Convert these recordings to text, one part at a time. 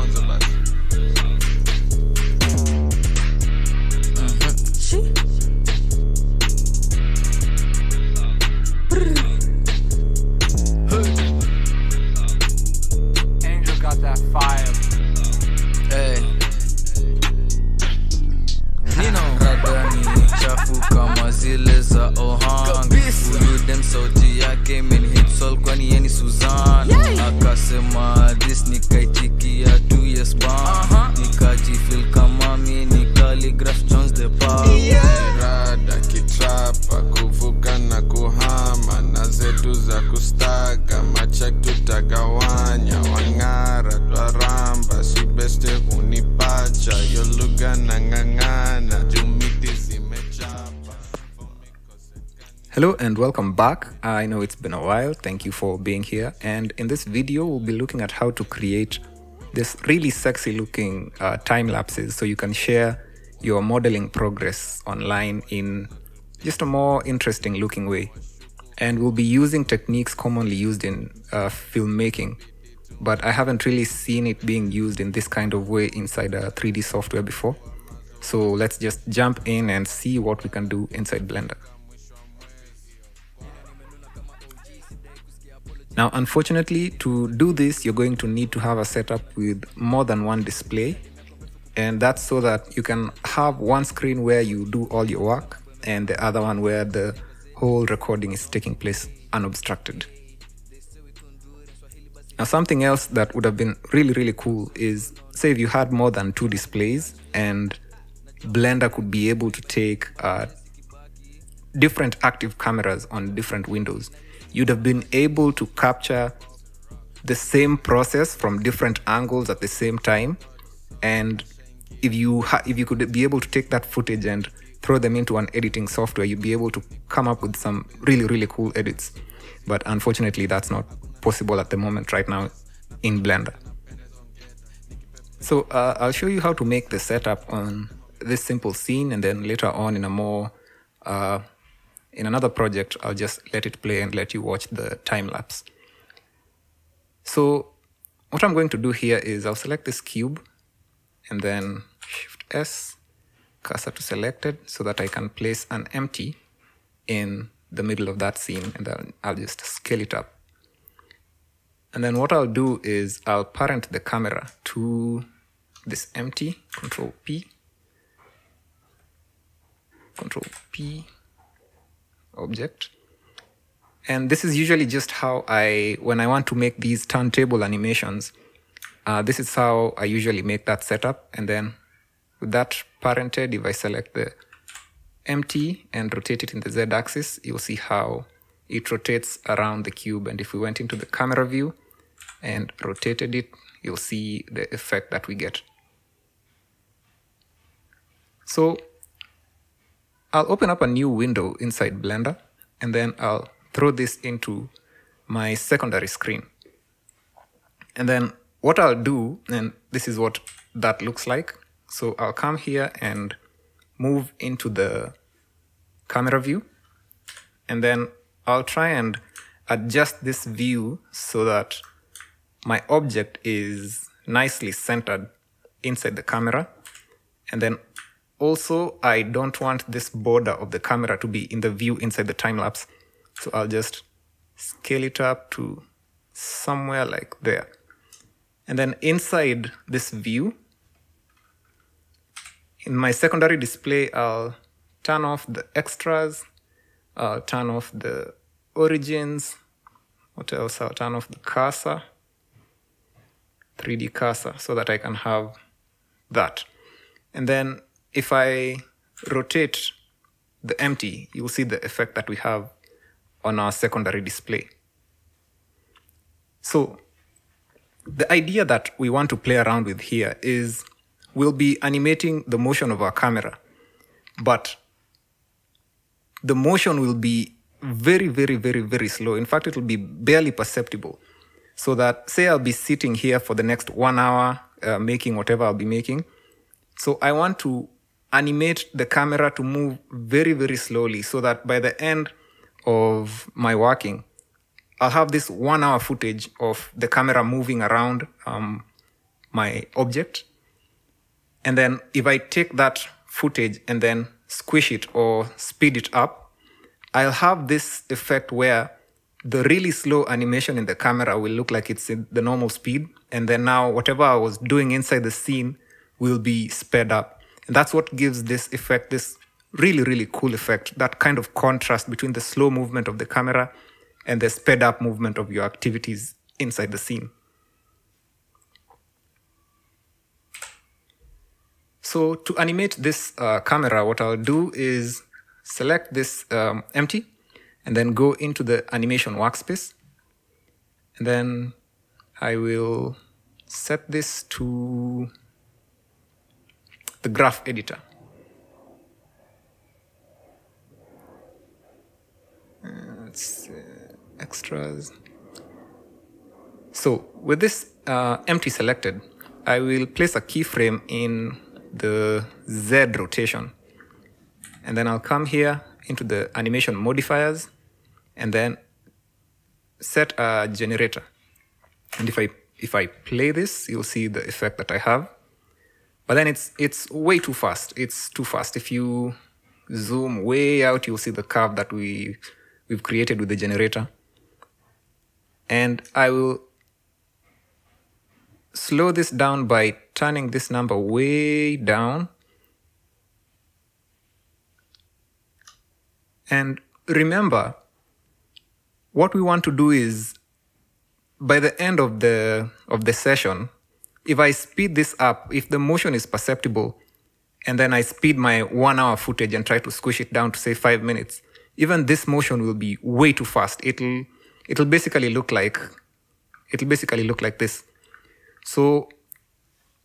kwanza basi Angel Hello and welcome back. I know it's been a while. Thank you for being here. And in this video, we'll be looking at how to create this really sexy looking uh, time lapses so you can share your modeling progress online in just a more interesting looking way. And we'll be using techniques commonly used in uh, filmmaking, but I haven't really seen it being used in this kind of way inside a 3D software before. So let's just jump in and see what we can do inside Blender. Now, unfortunately, to do this, you're going to need to have a setup with more than one display. And that's so that you can have one screen where you do all your work and the other one where the whole recording is taking place unobstructed. Now, something else that would have been really, really cool is say if you had more than two displays and Blender could be able to take uh, different active cameras on different windows, you'd have been able to capture the same process from different angles at the same time. And if you if you could be able to take that footage and throw them into an editing software, you'd be able to come up with some really really cool edits. But unfortunately, that's not possible at the moment right now in Blender. So uh, I'll show you how to make the setup on this simple scene, and then later on in a more uh, in another project, I'll just let it play and let you watch the time lapse. So what I'm going to do here is I'll select this cube and then Shift S, cursor to selected so that I can place an empty in the middle of that scene and then I'll just scale it up. And then what I'll do is I'll parent the camera to this empty, Control P, Control P, object. And this is usually just how I, when I want to make these turntable animations, uh, this is how I usually make that setup. And then with that parented, if I select the empty and rotate it in the Z axis, you'll see how it rotates around the cube. And if we went into the camera view and rotated it, you'll see the effect that we get. So I'll open up a new window inside Blender and then I'll throw this into my secondary screen. And then what I'll do, and this is what that looks like. So I'll come here and move into the camera view. And then I'll try and adjust this view so that my object is nicely centered inside the camera. And then also, I don't want this border of the camera to be in the view inside the time lapse. So I'll just scale it up to somewhere like there. And then inside this view, in my secondary display, I'll turn off the extras, I'll turn off the origins. What else? I'll turn off the cursor, 3D cursor, so that I can have that. And then if I rotate the empty, you'll see the effect that we have on our secondary display. So the idea that we want to play around with here is we'll be animating the motion of our camera, but the motion will be very, very, very, very slow. In fact, it will be barely perceptible. So that, say, I'll be sitting here for the next one hour uh, making whatever I'll be making. So I want to animate the camera to move very, very slowly so that by the end of my working, I'll have this one hour footage of the camera moving around, um, my object. And then if I take that footage and then squish it or speed it up, I'll have this effect where the really slow animation in the camera will look like it's in the normal speed. And then now whatever I was doing inside the scene will be sped up. And that's what gives this effect, this really, really cool effect, that kind of contrast between the slow movement of the camera and the sped up movement of your activities inside the scene. So to animate this uh, camera, what I'll do is select this um, empty and then go into the animation workspace. And then I will set this to the graph editor. Uh, let's extras. So with this uh, empty selected, I will place a keyframe in the Z rotation. And then I'll come here into the animation modifiers and then set a generator. And if I if I play this, you'll see the effect that I have. But then it's it's way too fast. It's too fast. If you zoom way out, you'll see the curve that we we've created with the generator. And I will slow this down by turning this number way down. And remember, what we want to do is by the end of the of the session, if I speed this up, if the motion is perceptible, and then I speed my one hour footage and try to squish it down to say five minutes, even this motion will be way too fast. It'll it'll basically look like it'll basically look like this. So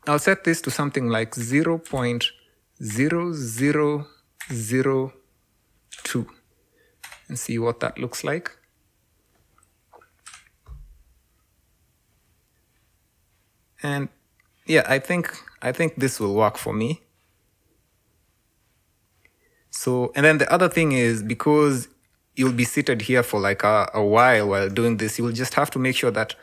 I'll set this to something like 0.0002 and see what that looks like. And yeah, I think I think this will work for me. So, and then the other thing is because you'll be seated here for like a, a while while doing this, you'll just have to make sure that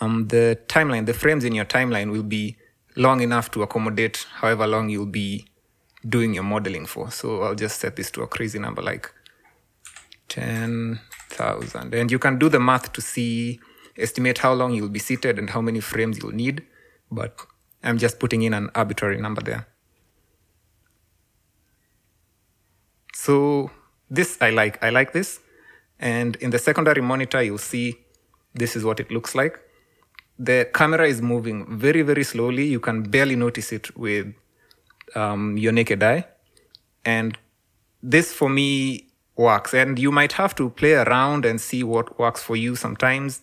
um, the timeline, the frames in your timeline will be long enough to accommodate however long you'll be doing your modeling for. So I'll just set this to a crazy number like 10,000. And you can do the math to see, estimate how long you'll be seated and how many frames you'll need. But I'm just putting in an arbitrary number there. So this I like. I like this. And in the secondary monitor, you'll see this is what it looks like. The camera is moving very, very slowly. You can barely notice it with um, your naked eye. And this for me works. And you might have to play around and see what works for you sometimes,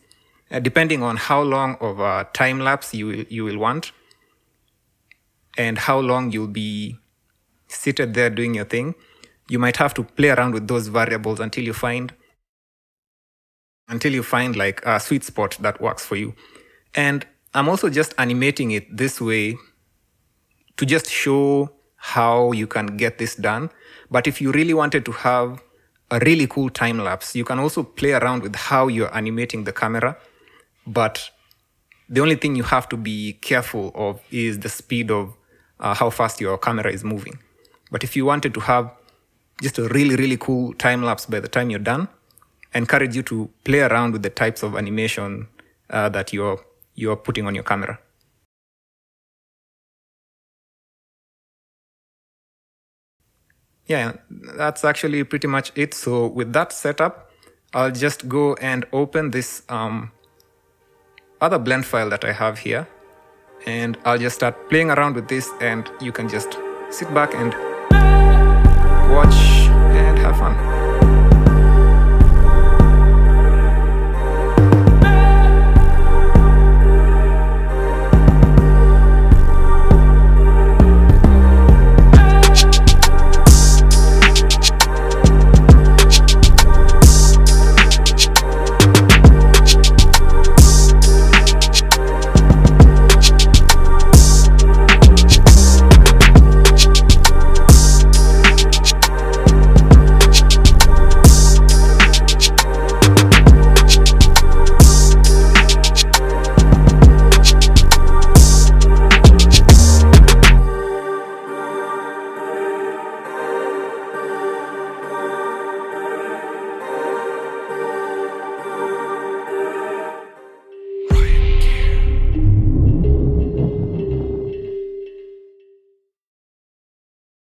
uh, depending on how long of a time lapse you will, you will want and how long you'll be seated there doing your thing. You might have to play around with those variables until you find until you find like a sweet spot that works for you. And I'm also just animating it this way to just show how you can get this done. But if you really wanted to have a really cool time lapse, you can also play around with how you're animating the camera. But the only thing you have to be careful of is the speed of uh, how fast your camera is moving. But if you wanted to have just a really, really cool time lapse by the time you're done, I encourage you to play around with the types of animation uh, that you're you're putting on your camera. Yeah, that's actually pretty much it. So with that setup, I'll just go and open this um, other blend file that I have here. And I'll just start playing around with this and you can just sit back and watch.